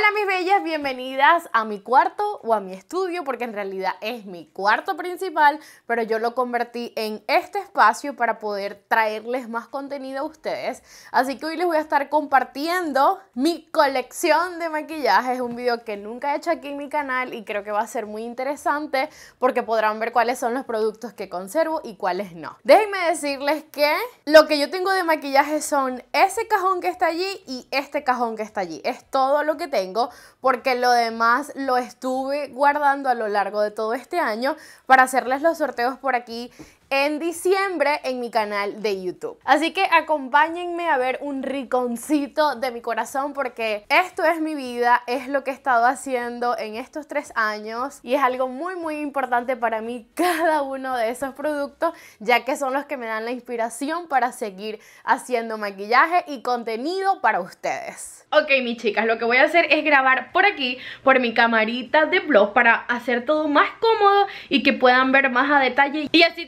Hola mis bellas, bienvenidas a mi cuarto o a mi estudio porque en realidad es mi cuarto principal, pero yo lo convertí en este espacio para poder traerles más contenido a ustedes. Así que hoy les voy a estar compartiendo mi colección de maquillaje. Es un video que nunca he hecho aquí en mi canal y creo que va a ser muy interesante porque podrán ver cuáles son los productos que conservo y cuáles no. Déjenme decirles que lo que yo tengo de maquillaje son ese cajón que está allí y este cajón que está allí. Es todo lo que tengo porque lo demás lo estuve guardando a lo largo de todo este año para hacerles los sorteos por aquí en diciembre en mi canal de YouTube. Así que acompáñenme a ver un riconcito de mi corazón porque esto es mi vida, es lo que he estado haciendo en estos tres años y es algo muy muy importante para mí cada uno de esos productos ya que son los que me dan la inspiración para seguir haciendo maquillaje y contenido para ustedes. Ok, mis chicas, lo que voy a hacer es grabar por aquí, por mi camarita de vlog para hacer todo más cómodo y que puedan ver más a detalle y así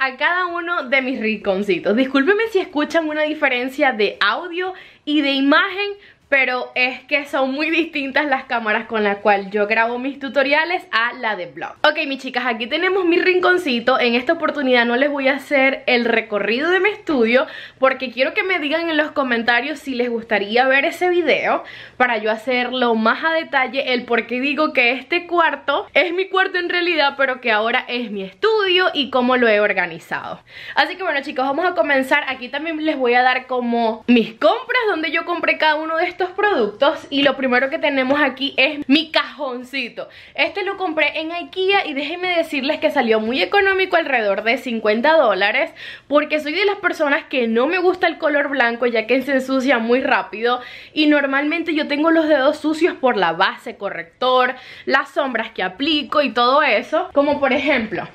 a cada uno de mis rinconcitos. Discúlpenme si escuchan una diferencia de audio y de imagen, pero es que son muy distintas las cámaras con las cuales yo grabo mis tutoriales a la de blog. Ok, mis chicas, aquí tenemos mi rinconcito. En esta oportunidad no les voy a hacer el recorrido de mi estudio porque quiero que me digan en los comentarios si les gustaría ver ese video para yo hacerlo más a detalle el por qué digo que este cuarto es mi cuarto en realidad, pero que ahora es mi estudio y cómo lo he organizado. Así que bueno, chicos, vamos a comenzar. Aquí también les voy a dar como mis compras, donde yo compré cada uno de estos estos productos y lo primero que tenemos aquí es mi cajoncito. Este lo compré en Ikea y déjenme decirles que salió muy económico, alrededor de 50 dólares, porque soy de las personas que no me gusta el color blanco ya que se ensucia muy rápido y normalmente yo tengo los dedos sucios por la base, corrector, las sombras que aplico y todo eso, como por ejemplo...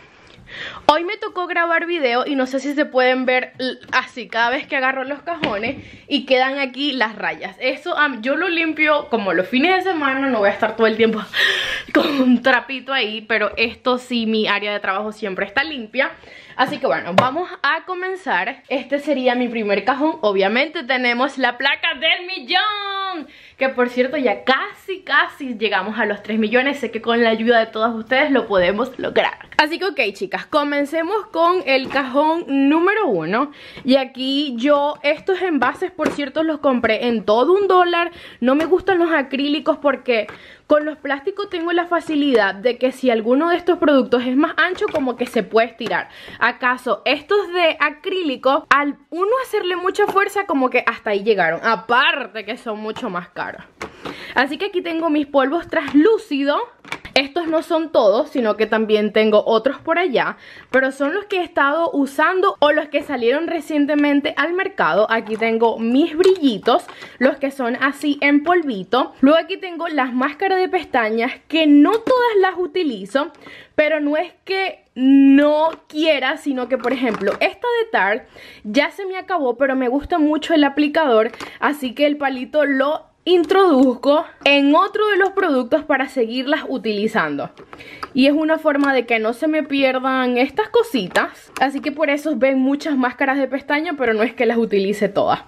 Hoy me tocó grabar video y no sé si se pueden ver así cada vez que agarro los cajones y quedan aquí las rayas. Eso yo lo limpio como los fines de semana, no voy a estar todo el tiempo con un trapito ahí, pero esto sí, mi área de trabajo siempre está limpia. Así que bueno, vamos a comenzar. Este sería mi primer cajón. Obviamente tenemos la placa del millón. Que por cierto ya casi, casi llegamos a los 3 millones. Sé que con la ayuda de todos ustedes lo podemos lograr. Así que ok chicas, comencemos con el cajón número uno. Y aquí yo estos envases por cierto los compré en todo un dólar. No me gustan los acrílicos porque con los plásticos tengo la facilidad de que si alguno de estos productos es más ancho como que se puede estirar. ¿Acaso estos de acrílico al uno hacerle mucha fuerza como que hasta ahí llegaron? Aparte que son mucho más caros. Así que aquí tengo mis polvos translúcidos estos no son todos, sino que también tengo otros por allá, pero son los que he estado usando o los que salieron recientemente al mercado. Aquí tengo mis brillitos, los que son así en polvito. Luego aquí tengo las máscaras de pestañas, que no todas las utilizo, pero no es que no quiera, sino que por ejemplo esta de Tarte ya se me acabó, pero me gusta mucho el aplicador, así que el palito lo introduzco en otro de los productos para seguirlas utilizando. Y es una forma de que no se me pierdan estas cositas. Así que por eso ven muchas máscaras de pestaña pero no es que las utilice todas.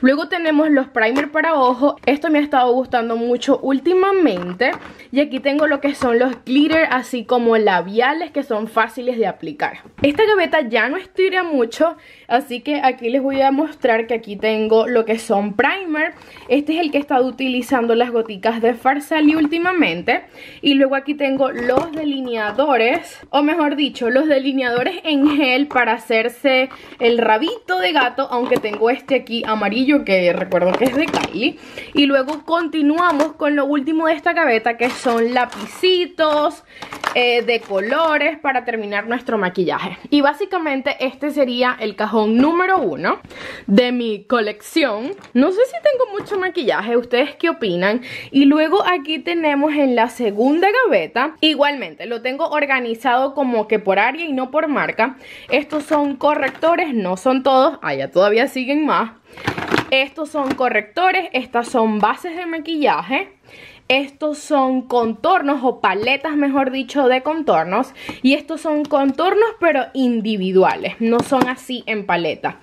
Luego tenemos los primer para ojo. Esto me ha estado gustando mucho últimamente. Y aquí tengo lo que son los glitter así como labiales que son fáciles de aplicar. Esta gaveta ya no estira mucho así que aquí les voy a mostrar que aquí tengo lo que son primer. Este es el que está utilizando las goticas de Farsali últimamente. Y luego aquí tengo los delineadores, o mejor dicho, los delineadores en gel para hacerse el rabito de gato, aunque tengo este aquí amarillo que recuerdo que es de Kylie. Y luego continuamos con lo último de esta gaveta que son lapicitos eh, de colores para terminar nuestro maquillaje. Y básicamente este sería el cajón número uno de mi colección. No sé si tengo mucho maquillaje, ¿Ustedes qué opinan? Y luego aquí tenemos en la segunda gaveta, igualmente lo tengo organizado como que por área y no por marca. Estos son correctores, no son todos, allá todavía siguen más. Estos son correctores, estas son bases de maquillaje. Estos son contornos o paletas, mejor dicho, de contornos. Y estos son contornos, pero individuales, no son así en paleta.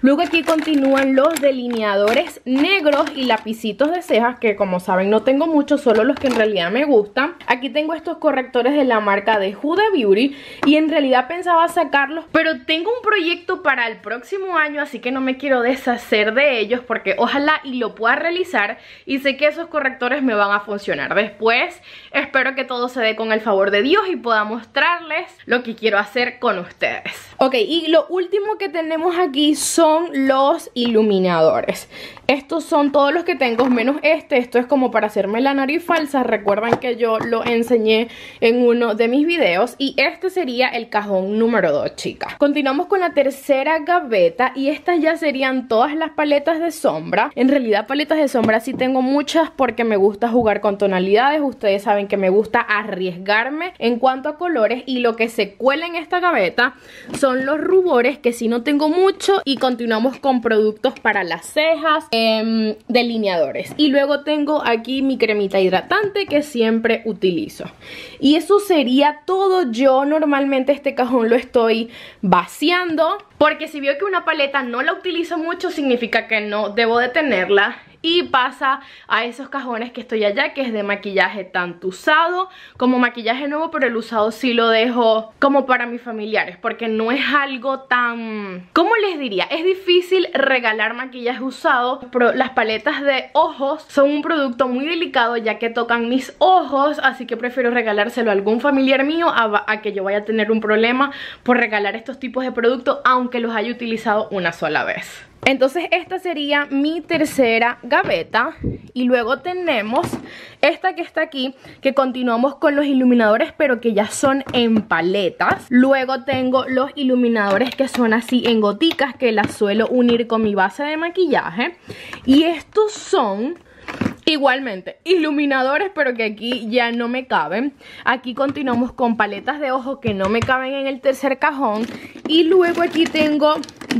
Luego aquí continúan los delineadores negros y lapicitos de cejas, que como saben no tengo muchos, solo los que en realidad me gustan. Aquí tengo estos correctores de la marca de Huda Beauty y en realidad pensaba sacarlos, pero tengo un proyecto para el próximo año, así que no me quiero deshacer de ellos porque ojalá y lo pueda realizar y sé que esos correctores me van a funcionar. Después espero que todo se dé con el favor de Dios y pueda mostrarles lo que quiero hacer con ustedes. Ok, y lo último que tenemos aquí son los iluminadores. Estos son todos los que tengo, menos este. Esto es como para hacerme la nariz falsa. Recuerdan que yo lo enseñé en uno de mis videos. Y este sería el cajón número 2, chicas. Continuamos con la tercera gaveta. Y estas ya serían todas las paletas de sombra. En realidad paletas de sombra sí tengo muchas porque me gusta jugar con tonalidades. Ustedes saben que me gusta arriesgarme en cuanto a colores. Y lo que se cuela en esta gaveta son los rubores que sí no tengo mucho. Y continuamos con productos para las cejas. Em, delineadores. Y luego tengo aquí mi cremita hidratante que siempre utilizo. Y eso sería todo. Yo normalmente este cajón lo estoy vaciando. Porque si veo que una paleta no la utilizo mucho, significa que no debo de tenerla y pasa a esos cajones que estoy allá que es de maquillaje tanto usado como maquillaje nuevo pero el usado sí lo dejo como para mis familiares porque no es algo tan... ¿Cómo les diría? Es difícil regalar maquillaje usado pero las paletas de ojos son un producto muy delicado ya que tocan mis ojos así que prefiero regalárselo a algún familiar mío a, a que yo vaya a tener un problema por regalar estos tipos de productos aunque los haya utilizado una sola vez. Entonces esta sería mi tercera gaveta y luego tenemos esta que está aquí que continuamos con los iluminadores pero que ya son en paletas. Luego tengo los iluminadores que son así en goticas que las suelo unir con mi base de maquillaje y estos son Igualmente, iluminadores, pero que aquí ya no me caben. Aquí continuamos con paletas de ojos que no me caben en el tercer cajón. Y luego aquí tengo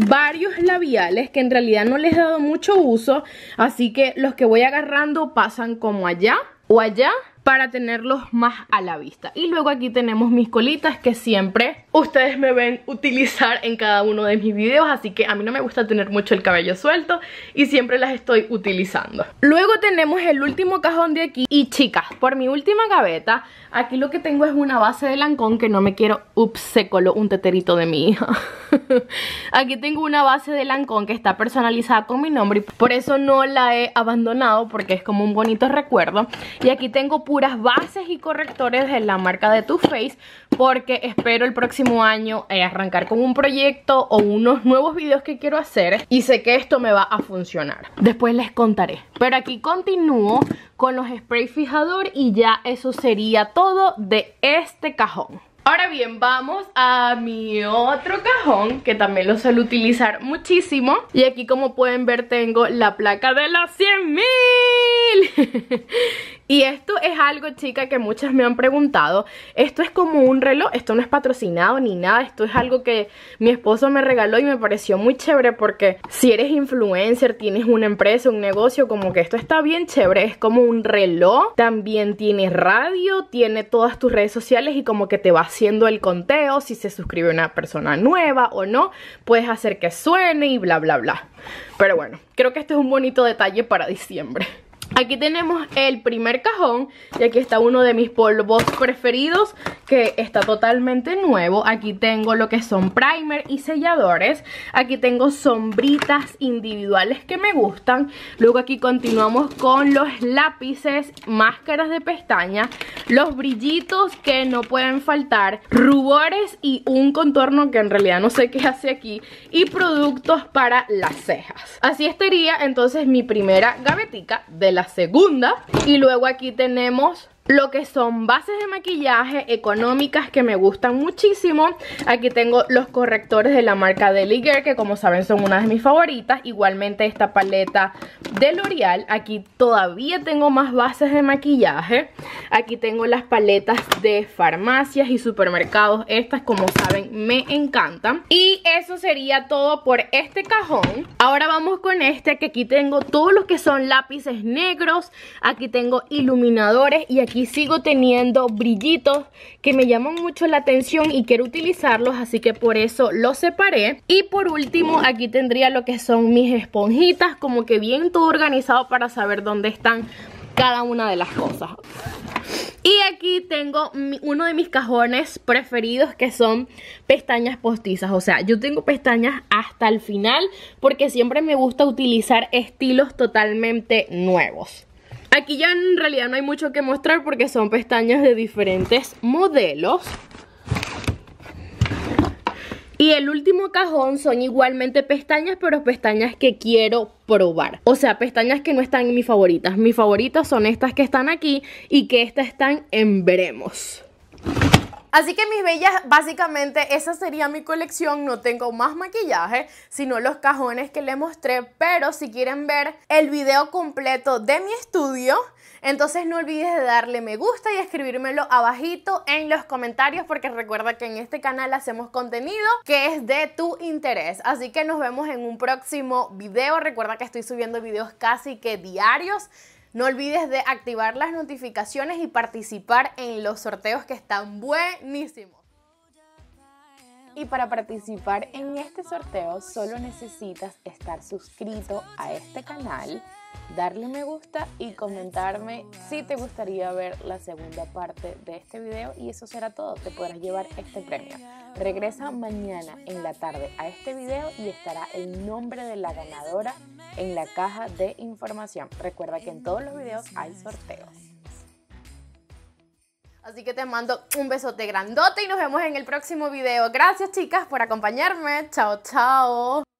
varios labiales que en realidad no les he dado mucho uso. Así que los que voy agarrando pasan como allá o allá para tenerlos más a la vista. Y luego aquí tenemos mis colitas que siempre ustedes me ven utilizar en cada uno de mis videos, así que a mí no me gusta tener mucho el cabello suelto y siempre las estoy utilizando. Luego tenemos el último cajón de aquí y chicas, por mi última gaveta, aquí lo que tengo es una base de lancón que no me quiero, ups, se coló un teterito de mi hija. aquí tengo una base de lancón que está personalizada con mi nombre y por eso no la he abandonado porque es como un bonito recuerdo. Y aquí tengo puras bases y correctores de la marca de Too Faced porque espero el próximo año eh, arrancar con un proyecto o unos nuevos videos que quiero hacer y sé que esto me va a funcionar. Después les contaré. Pero aquí continúo con los spray fijador y ya eso sería todo de este cajón. Ahora bien, vamos a mi otro cajón que también lo suelo utilizar muchísimo. Y aquí como pueden ver tengo la placa de los 100.000 Y esto es algo, chica, que muchas me han preguntado. Esto es como un reloj, esto no es patrocinado ni nada. Esto es algo que mi esposo me regaló y me pareció muy chévere porque si eres influencer, tienes una empresa, un negocio, como que esto está bien chévere. Es como un reloj, también tiene radio, tiene todas tus redes sociales y como que te va haciendo el conteo si se suscribe una persona nueva o no. Puedes hacer que suene y bla, bla, bla. Pero bueno, creo que este es un bonito detalle para diciembre. Aquí tenemos el primer cajón y aquí está uno de mis polvos preferidos que está totalmente nuevo. Aquí tengo lo que son primer y selladores. Aquí tengo sombritas individuales que me gustan. Luego aquí continuamos con los lápices, máscaras de pestaña, los brillitos que no pueden faltar, rubores y un contorno que en realidad no sé qué hace aquí y productos para las cejas. Así estaría entonces mi primera gavetica de la segunda. Y luego aquí tenemos lo que son bases de maquillaje económicas que me gustan muchísimo. Aquí tengo los correctores de la marca Deliger, que como saben son una de mis favoritas. Igualmente esta paleta de L'Oreal. Aquí todavía tengo más bases de maquillaje. Aquí tengo las paletas de farmacias y supermercados. Estas como saben me encantan. Y eso sería todo por este cajón. Ahora vamos con este que aquí tengo todos los que son lápices negros. Aquí tengo iluminadores y aquí sigo teniendo brillitos que me llaman mucho la atención y quiero utilizarlos, así que por eso los separé. Y por último, aquí tendría lo que son mis esponjitas, como que bien todo organizado para saber dónde están cada una de las cosas. Y aquí tengo uno de mis cajones preferidos que son pestañas postizas. O sea, yo tengo pestañas hasta el final porque siempre me gusta utilizar estilos totalmente nuevos. Aquí ya en realidad no hay mucho que mostrar porque son pestañas de diferentes modelos. Y el último cajón son igualmente pestañas, pero pestañas que quiero probar. O sea, pestañas que no están en mis favoritas. Mis favoritas son estas que están aquí y que estas están en veremos. Así que mis bellas, básicamente esa sería mi colección. No tengo más maquillaje, sino los cajones que les mostré. Pero si quieren ver el video completo de mi estudio, entonces no olvides de darle me gusta y escribírmelo abajito en los comentarios porque recuerda que en este canal hacemos contenido que es de tu interés. Así que nos vemos en un próximo video. Recuerda que estoy subiendo videos casi que diarios. No olvides de activar las notificaciones y participar en los sorteos que están buenísimos. Y para participar en este sorteo solo necesitas estar suscrito a este canal darle me gusta y comentarme si te gustaría ver la segunda parte de este video y eso será todo, te podrás llevar este premio. Regresa mañana en la tarde a este video y estará el nombre de la ganadora en la caja de información. Recuerda que en todos los videos hay sorteos. Así que te mando un besote grandote y nos vemos en el próximo video. Gracias chicas por acompañarme. Chao, chao.